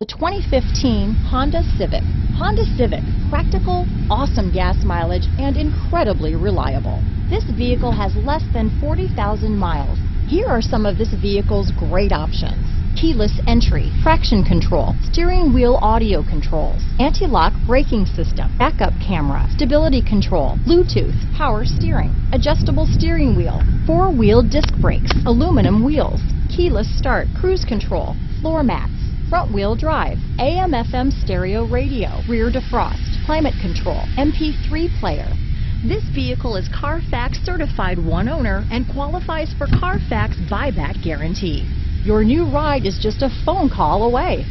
The 2015 Honda Civic. Honda Civic, practical, awesome gas mileage, and incredibly reliable. This vehicle has less than 40,000 miles. Here are some of this vehicle's great options. Keyless entry, traction control, steering wheel audio controls, anti-lock braking system, backup camera, stability control, Bluetooth, power steering, adjustable steering wheel, four-wheel disc brakes, aluminum wheels, keyless start, cruise control, floor mats, front wheel drive, AM FM stereo radio, rear defrost, climate control, MP3 player. This vehicle is Carfax certified one owner and qualifies for Carfax buyback guarantee. Your new ride is just a phone call away.